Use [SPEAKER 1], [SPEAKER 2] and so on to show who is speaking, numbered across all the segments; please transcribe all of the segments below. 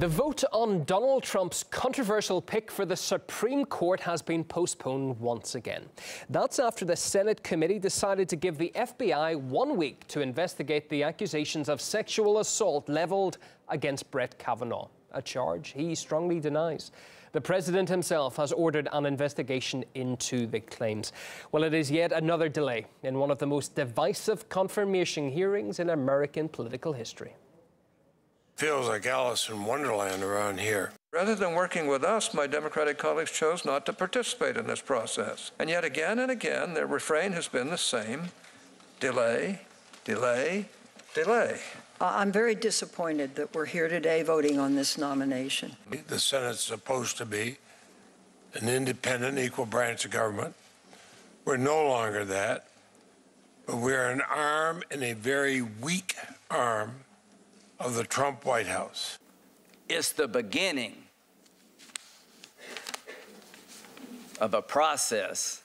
[SPEAKER 1] The vote on Donald Trump's controversial pick for the Supreme Court has been postponed once again. That's after the Senate committee decided to give the FBI one week to investigate the accusations of sexual assault leveled against Brett Kavanaugh, a charge he strongly denies. The president himself has ordered an investigation into the claims. Well, it is yet another delay in one of the most divisive confirmation hearings in American political history.
[SPEAKER 2] Feels like Alice in Wonderland around here.
[SPEAKER 3] Rather than working with us, my Democratic colleagues chose not to participate in this process. And yet again and again, their refrain has been the same delay, delay, delay.
[SPEAKER 4] I'm very disappointed that we're here today voting on this nomination.
[SPEAKER 2] The Senate's supposed to be an independent, equal branch of government. We're no longer that, but we're an arm and a very weak arm of the Trump White House.
[SPEAKER 5] It's the beginning of a process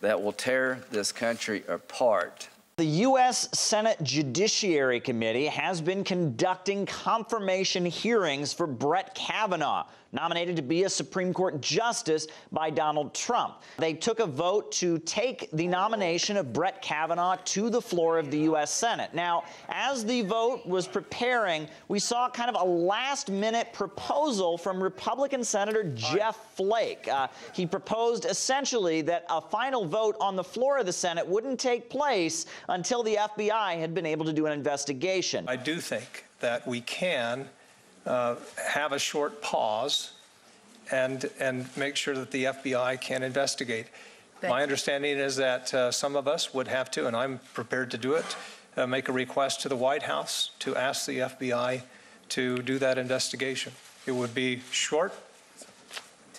[SPEAKER 5] that will tear this country apart.
[SPEAKER 6] The U.S. Senate Judiciary Committee has been conducting confirmation hearings for Brett Kavanaugh, nominated to be a Supreme Court justice by Donald Trump. They took a vote to take the nomination of Brett Kavanaugh to the floor of the U.S. Senate. Now, as the vote was preparing, we saw kind of a last minute proposal from Republican Senator Jeff Flake. Uh, he proposed essentially that a final vote on the floor of the Senate wouldn't take place until the FBI had been able to do an investigation.
[SPEAKER 7] I do think that we can uh, have a short pause and, and make sure that the FBI can investigate. Thank My understanding is that uh, some of us would have to, and I'm prepared to do it, uh, make a request to the White House to ask the FBI to do that investigation. It would be short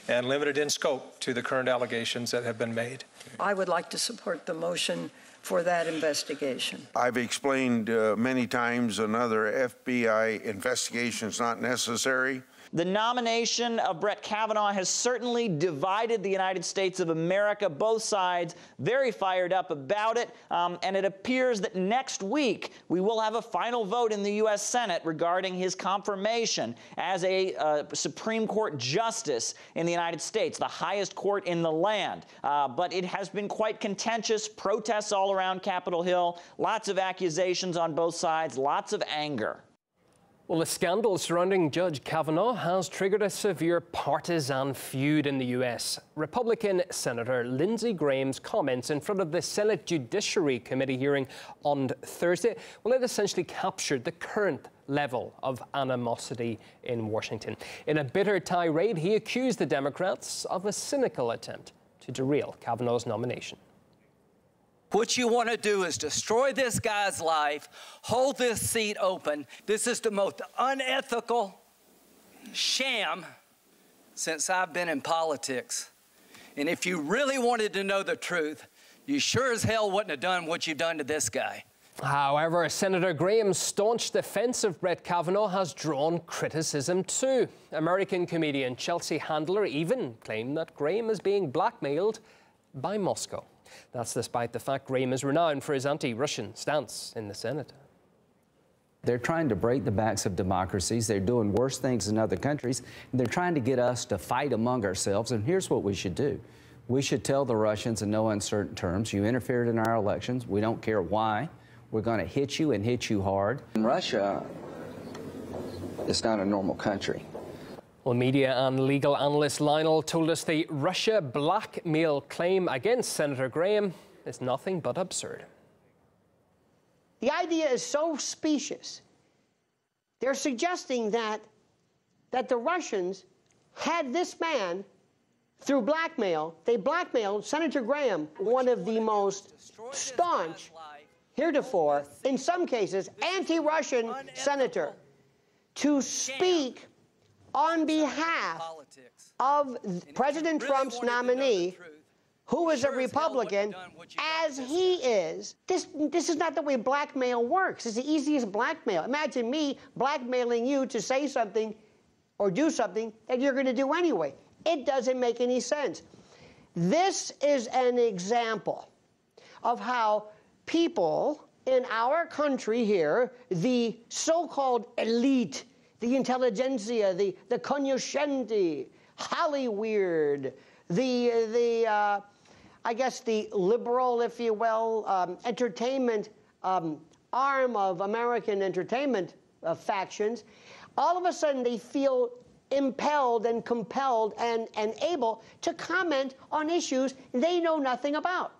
[SPEAKER 7] and limited in scope to the current allegations that have been made.
[SPEAKER 4] I would like to support the motion for that investigation.
[SPEAKER 2] I've explained uh, many times another FBI investigation is not necessary.
[SPEAKER 6] The nomination of Brett Kavanaugh has certainly divided the United States of America. Both sides very fired up about it. Um, and it appears that next week we will have a final vote in the U.S. Senate regarding his confirmation as a uh, Supreme Court justice in the United States, the highest court in the land. Uh, but it has been quite contentious, protests all around Capitol Hill, lots of accusations on both sides, lots of anger.
[SPEAKER 1] Well, the scandal surrounding Judge Kavanaugh has triggered a severe partisan feud in the U.S. Republican Senator Lindsey Graham's comments in front of the Senate Judiciary Committee hearing on Thursday, well, it essentially captured the current level of animosity in Washington. In a bitter tirade, he accused the Democrats of a cynical attempt to derail Kavanaugh's nomination.
[SPEAKER 5] What you want to do is destroy this guy's life, hold this seat open. This is the most unethical sham since I've been in politics. And if you really wanted to know the truth, you sure as hell wouldn't have done what you've done to this guy.
[SPEAKER 1] However, Senator Graham's staunch defense of Brett Kavanaugh has drawn criticism too. American comedian Chelsea Handler even claimed that Graham is being blackmailed by Moscow. That's despite the fact Graham is renowned for his anti-Russian stance in the Senate.
[SPEAKER 8] They're trying to break the backs of democracies. They're doing worse things in other countries. They're trying to get us to fight among ourselves. And here's what we should do. We should tell the Russians in no uncertain terms, you interfered in our elections. We don't care why. We're going to hit you and hit you hard.
[SPEAKER 9] In Russia, it's not a normal country.
[SPEAKER 1] Well, media and legal analyst Lionel told us the Russia blackmail claim against Senator Graham is nothing but absurd.
[SPEAKER 10] The idea is so specious. They're suggesting that, that the Russians had this man through blackmail. They blackmailed Senator Graham, one of the most staunch, heretofore, in some cases, anti Russian senator, to speak on behalf of President Trump's nominee, who is a Republican, as he is. This, this is not the way blackmail works. It's the easiest blackmail. Imagine me blackmailing you to say something or do something that you're going to do anyway. It doesn't make any sense. This is an example of how people in our country here, the so called elite, the intelligentsia, the, the cognoscenti, Hollyweird, the, the uh, I guess the liberal, if you will, um, entertainment um, arm of American entertainment uh, factions, all of a sudden they feel impelled and compelled and, and able to comment on issues they know nothing about.